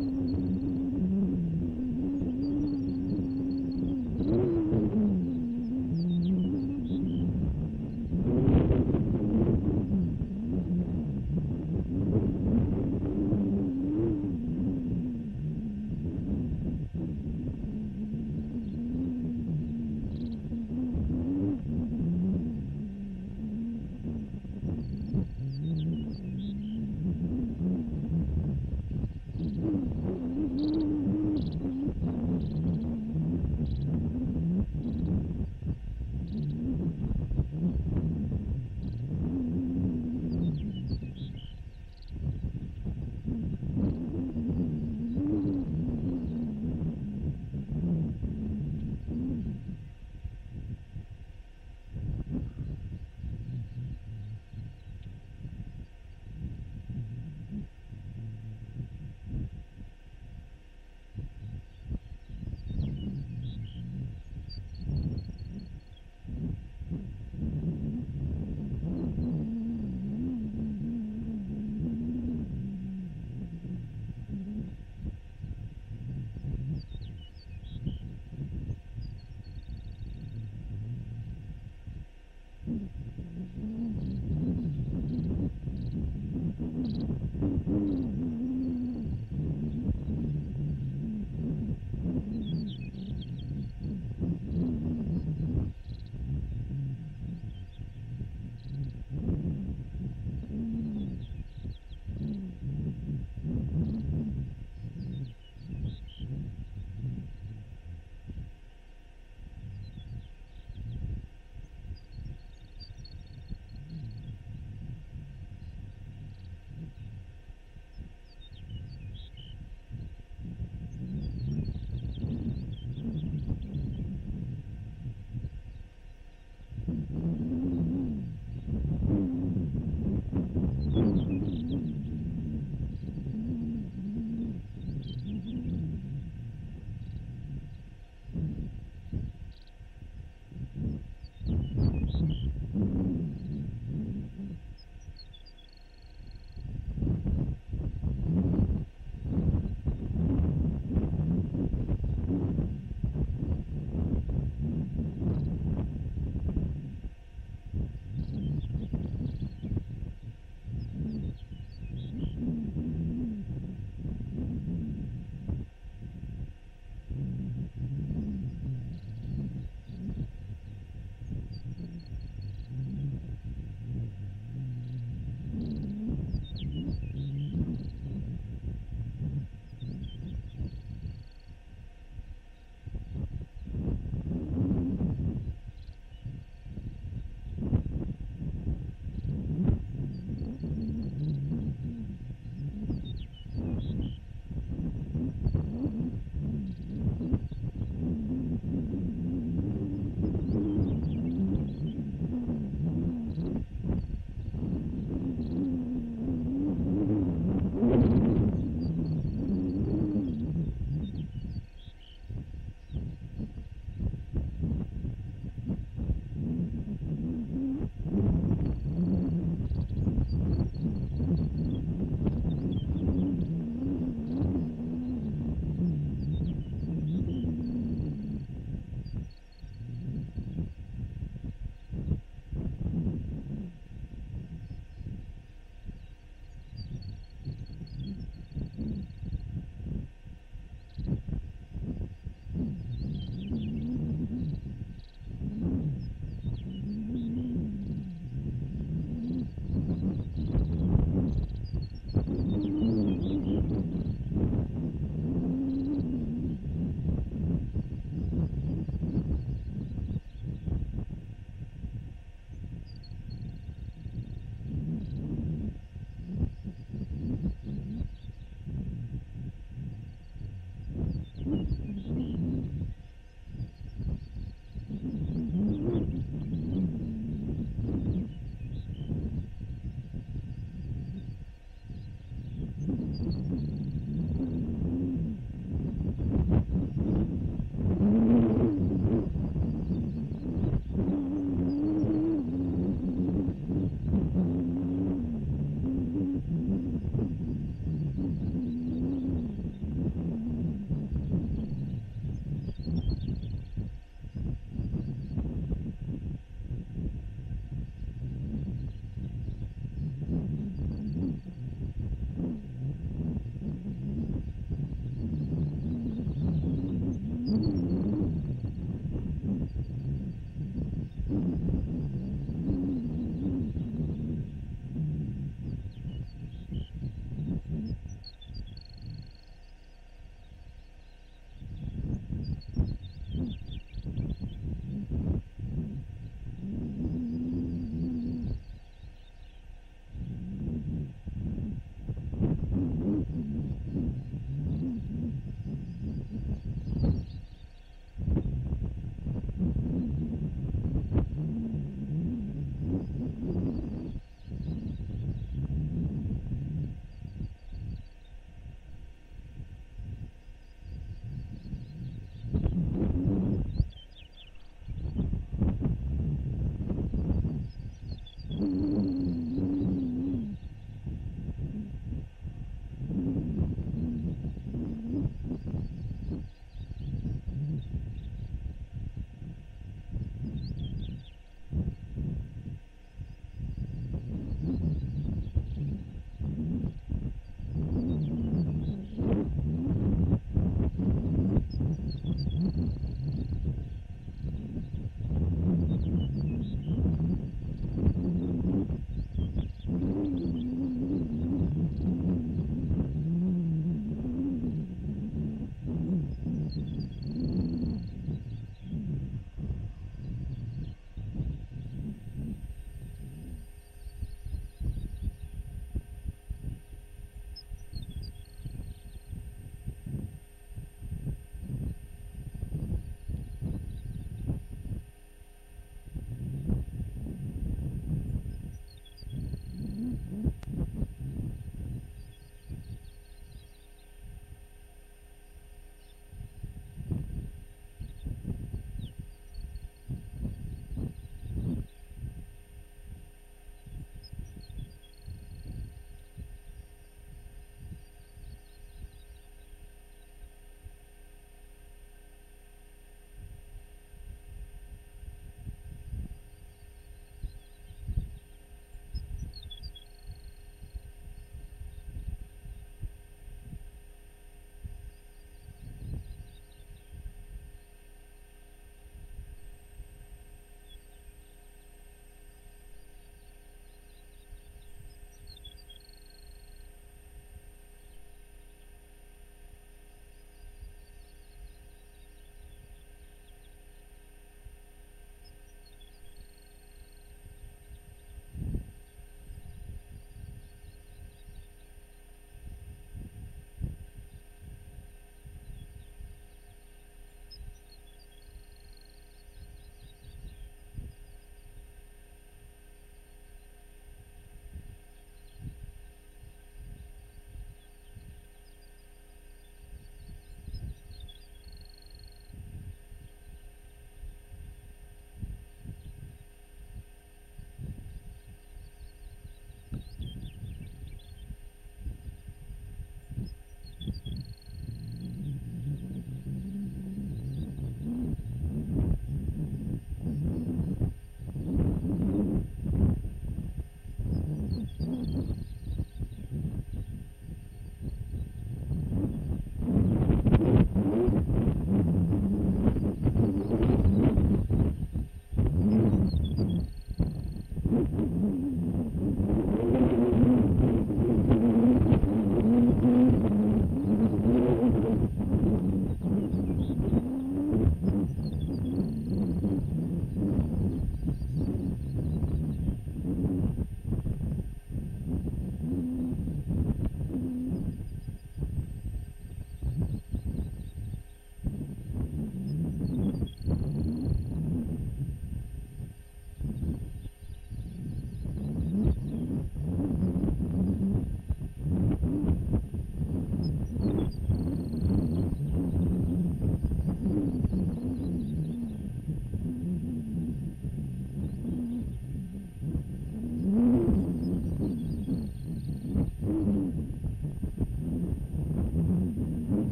Mm-hmm.